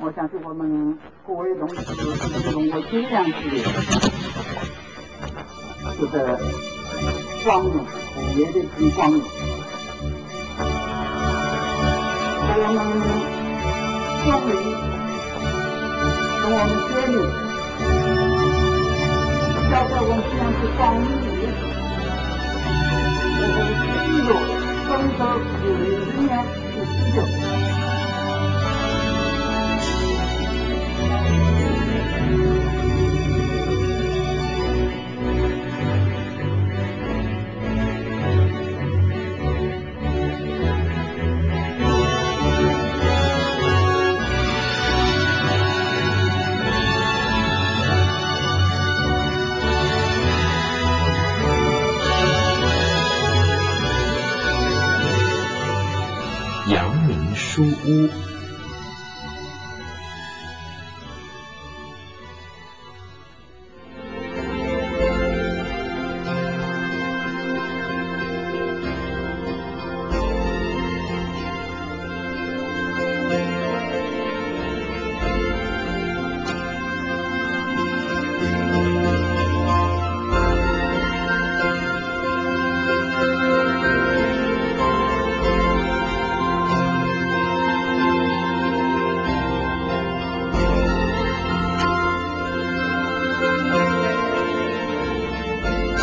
我相信我们各位同志通过这样子这个光荣，特别的很光荣。我们兄弟跟我们姐妹，晓得我们这样子光荣，我们记录丰收十年是十九。书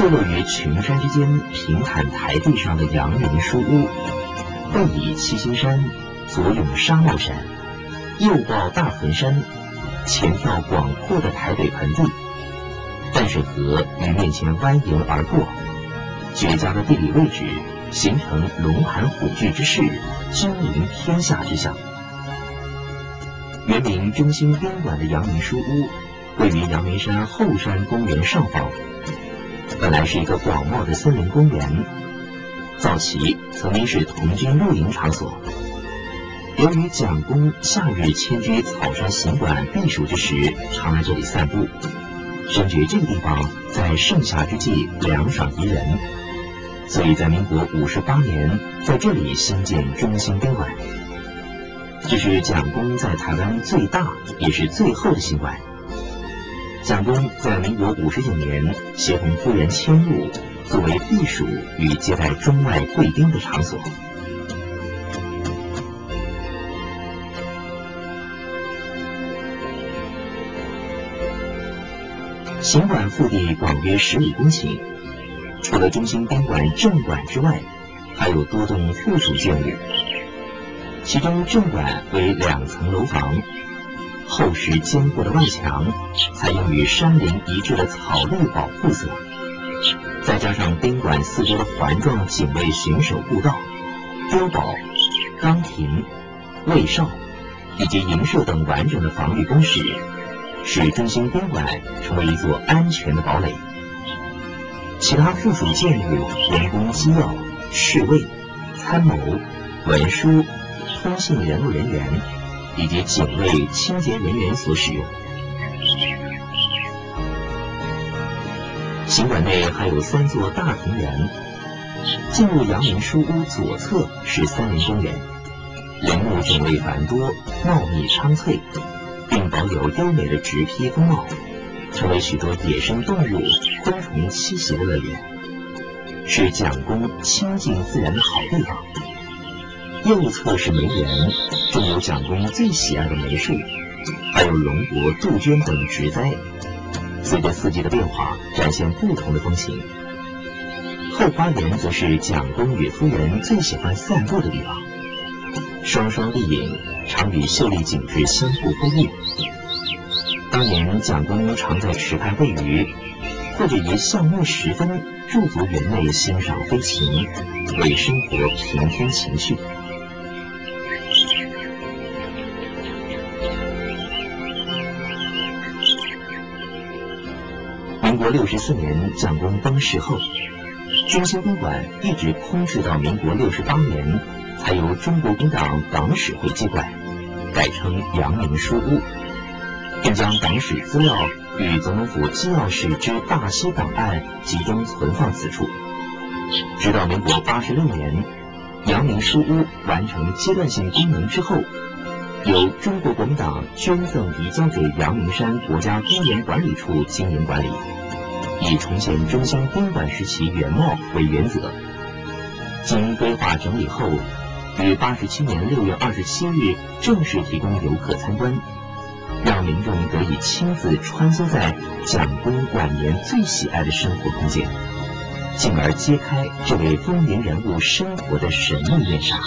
坐落于群山之间平坦台地上的阳明书屋，背倚七星山，左拥沙帽山，右抱大屯山，前眺广阔的台北盆地，淡水河于面前蜿蜒而过，绝佳的地理位置形成龙盘虎踞之势，君临天下之象。原名中心宾馆的阳明书屋，位于阳明山后山公园上方。本来是一个广袤的森林公园，早期曾经是童军露营场所。由于蒋公夏日迁居草山行馆避暑之时，常来这里散步，深觉这个地方在盛夏之际凉爽宜人，所以在民国五十八年在这里兴建中兴宾馆。这是蒋公在台湾最大也是最后的行馆。蒋公在民国五十九年协同夫人迁入，作为避暑与接待中外贵宾的场所。行馆腹地广约十里公顷，除了中心宾馆正馆之外，还有多栋附属建物，其中正馆为两层楼房。厚实坚固的外墙，采用与山林一致的草绿保护色，再加上宾馆四周的环状警卫巡守步道、碉堡、岗亭、卫哨以及营舍等完整的防御工事，使中心宾馆成为一座安全的堡垒。其他附属建筑，员工机要、侍卫、参谋、文书、通信联络人员。以及警卫、清洁人员所使用。行馆内还有三座大庭园。进入阳明书屋左侧是森林公园，林木种类繁多，茂密苍翠，并保有优美的植披风貌，成为许多野生动物、昆虫栖息的乐园，是蒋公亲近自然的好地方。右侧是梅园，种有蒋公最喜爱的梅树，还有龙柏、杜鹃等植栽，随着四季的变化，展现不同的风情。后花园则是蒋公与夫人最喜欢散步的地方，双双丽影，常与秀丽景致相互呼应。当年蒋公常在池畔喂鱼，或者于向暮时分驻足园内欣赏飞禽，为生活平添情趣。六十四年，蒋公崩逝后，中兴公馆一直空置到民国六十八年，才由中国工党党史会接管，改称阳明书屋，并将党史资料与总统府机要室之大西档案集中存放此处。直到民国八十六年，阳明书屋完成阶段性功能之后，由中国国民党捐赠移交给阳明山国家公园管理处经营管理，以重现中兴宾馆时期原貌为原则。经规划整理后，于八十七年六月二十七日正式提供游客参观，让民众得以亲自穿梭在蒋公晚年最喜爱的生活空间，进而揭开这位风云人物生活的神秘面纱。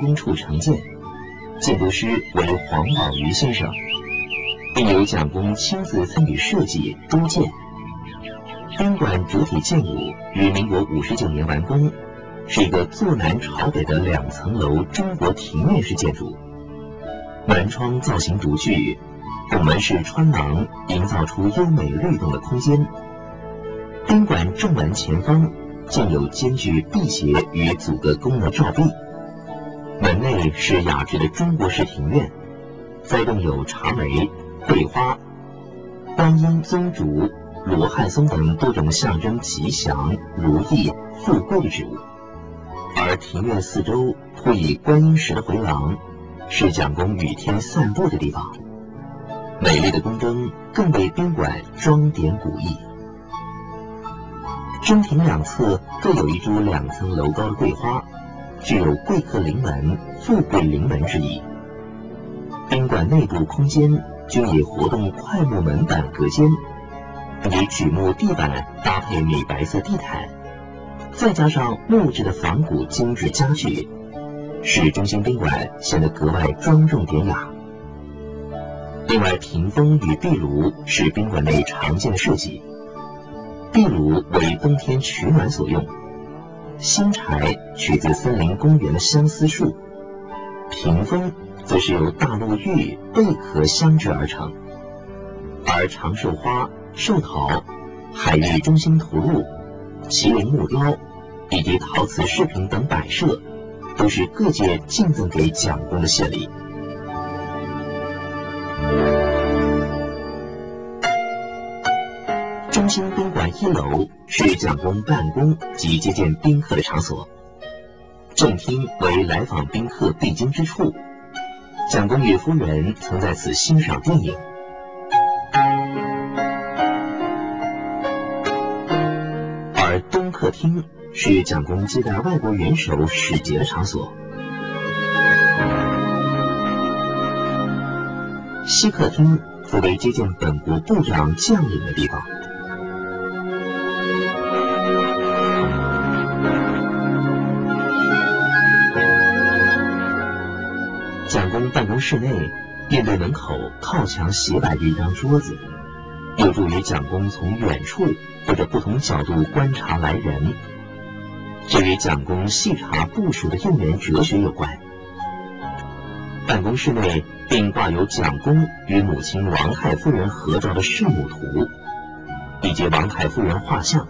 工处承建，建筑师为黄宝瑜先生，并由蒋公亲自参与设计督建。宾馆主体建筑于民国五十九年完工，是一个坐南朝北的两层楼中国庭院式建筑，门窗造型独具，拱门式穿廊营造出优美律动的空间。宾馆正门前方。建有兼具辟邪与阻隔功能照壁，门内是雅致的中国式庭院，栽种有茶梅、桂花、观音、棕竹、罗汉松等多种象征吉祥、如意、富贵之物。而庭院四周铺以观音石的回廊，是蒋公雨天散步的地方。美丽的宫灯更为宾馆装点古意。中庭两侧各有一株两层楼高的桂花，具有贵客临门、富贵临门之意。宾馆内部空间均以活动快木门板隔间，以榉木地板搭配米白色地毯，再加上木质的仿古精致家具，使中心宾馆显得格外庄重典雅。另外，屏风与壁炉是宾馆内常见的设计。壁炉为冬天取暖所用，新柴取自森林公园的相思树，屏风则是由大陆玉贝壳镶制而成，而长寿花、寿桃、海域中心图录、麒麟木雕以及陶瓷饰品等摆设，都是各界敬赠给蒋公的献礼。新宾馆一楼是蒋公办公及接见宾客的场所，正厅为来访宾客必经之处。蒋公与夫人曾在此欣赏电影，而东客厅是蒋公接待外国元首使节的场所，西客厅则为接见本国部长将领的地方。办公室内，面对门口靠墙斜摆着一张桌子，有助于蒋公从远处或者不同角度观察来人。这与蒋公细查部署的用人哲学有关。办公室内并挂有蒋公与母亲王太夫人合照的圣母图，以及王太夫人画像，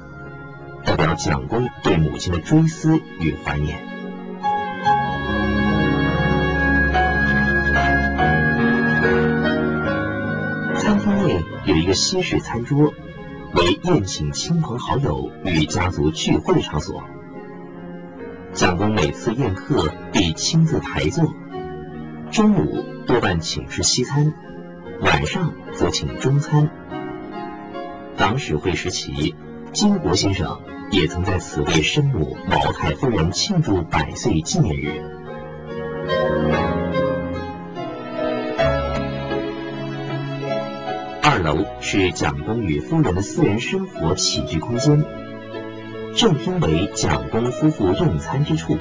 代表蒋公对母亲的追思与怀念。西式餐桌，为宴请亲朋好友与家族聚会场所。蒋公每次宴客必亲自排座，中午多半请吃西餐，晚上则请中餐。党史会时期，金国先生也曾在此为生母毛太夫人庆祝百岁纪念日。楼是蒋公与夫人的私人生活起居空间，正厅为蒋公夫妇用餐之处。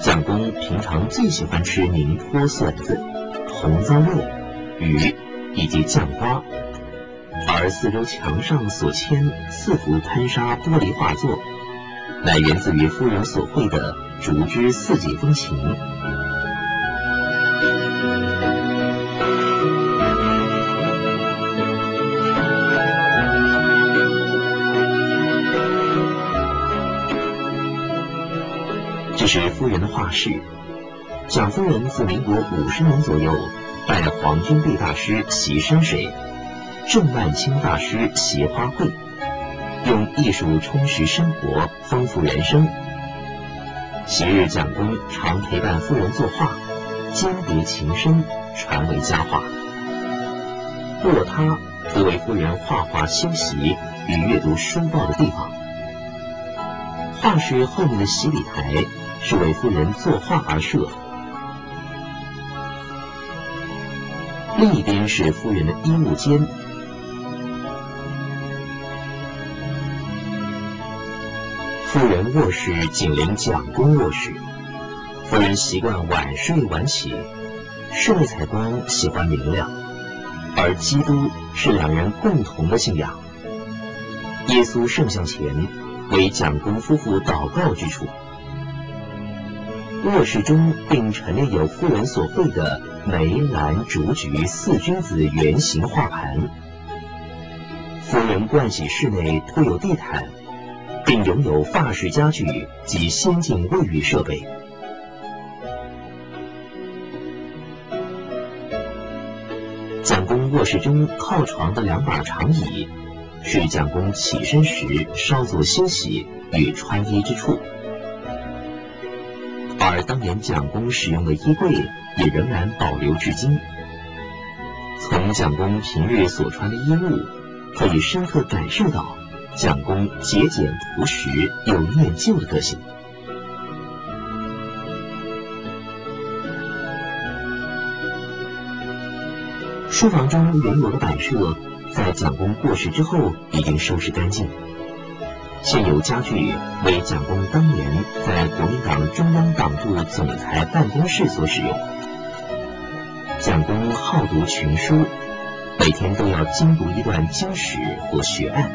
蒋公平常最喜欢吃宁波笋子、红糟肉、鱼以及酱瓜，而四周墙上所嵌四幅喷砂玻璃画作，乃源自于夫人所绘的竹枝四季风情。这是夫人的画室。蒋夫人自民国五十年左右，拜黄君璧大师习山水，郑曼青大师习花卉，用艺术充实生活，丰富人生。昔日蒋公常陪伴夫人作画，间谍情深，传为佳话。过他则为夫人画画休息与阅读书报的地方。画室后面的洗礼台是为夫人作画而设。另一边是夫人的衣物间，夫人卧室紧邻蒋公卧室。夫人习惯晚睡晚起，室内采光喜欢明亮，而基督是两人共同的信仰。耶稣圣像前为蒋公夫妇祷告之处。卧室中并陈列有夫人所绘的梅兰竹菊四君子圆形画盘。夫人盥洗室内铺有地毯，并拥有法式家具及先进卫浴设备。蒋公卧室中靠床的两把长椅，是蒋公起身时稍作休息与穿衣之处。当年蒋公使用的衣柜也仍然保留至今。从蒋公平日所穿的衣物，可以深刻感受到蒋公节俭朴实又念旧的个性。书房中原有的摆设，在蒋公过世之后已经收拾干净。现有家具为蒋公当年在国民党中央党部总裁办公室所使用。蒋公好读群书，每天都要精读一段经史或学案。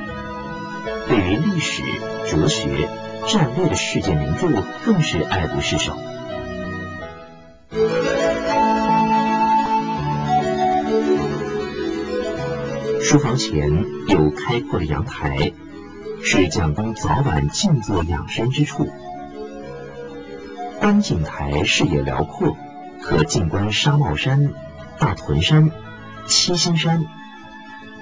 对于历史、哲学、战略的世界名著，更是爱不释手。书房前有开阔的阳台。是蒋公早晚静坐养生之处。观景台视野辽阔，可静观沙帽山、大屯山、七星山，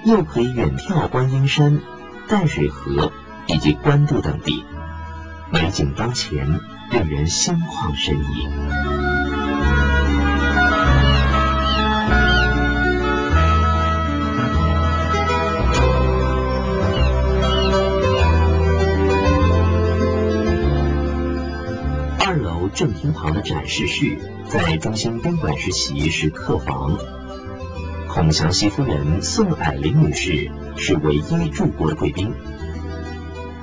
又可以远眺观音山、淡水河以及官渡等地，美景当前，令人心旷神怡。正厅旁的展示室，在中兴宾馆时期是客房。孔祥熙夫人宋霭龄女士是唯一住过的贵宾。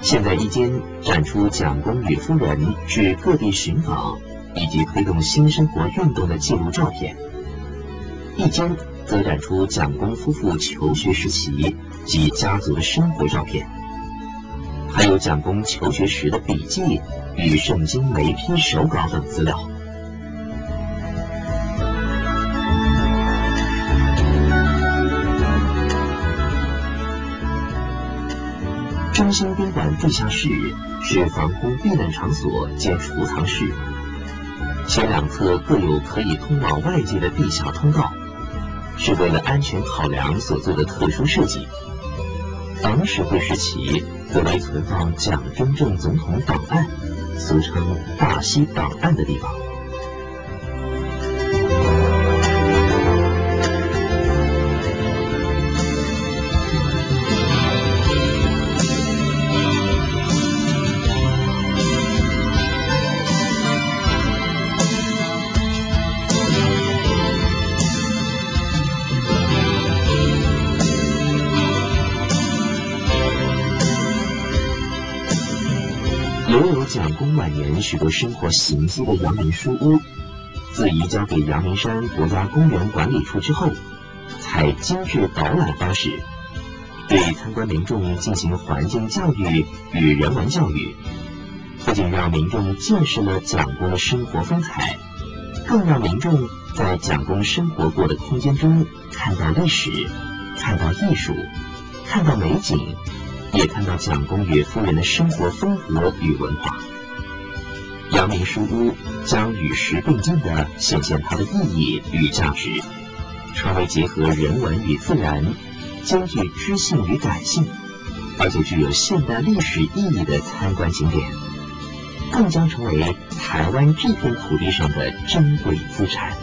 现在一间展出蒋公与夫人至各地寻访以及推动新生活运动的记录照片，一间则展出蒋公夫妇求学时期及家族生活照片。还有蒋公求学时的笔记与圣经眉批手稿等资料。中心宾馆地下室是防空避难场所兼储藏室，前两侧各有可以通往外界的地下通道，是为了安全考量所做的特殊设计。党史会时期。作为存放蒋中正总统档案，俗称“大西档案”的地方。蒋公晚年许多生活行迹的阳明书屋，自移交给阳明山国家公园管理处之后，采精致导览方式，对参观民众进行环境教育与人文教育，不仅让民众见识了蒋公的生活风采，更让民众在蒋公生活过的空间中看到历史，看到艺术，看到美景。也看到蒋公与夫人的生活风格与文化。阳明书屋将与时并进地显现它的意义与价值，成为结合人文与自然、兼具知性与感性，而且具有现代历史意义的参观景点，更将成为台湾这片土地上的珍贵资产。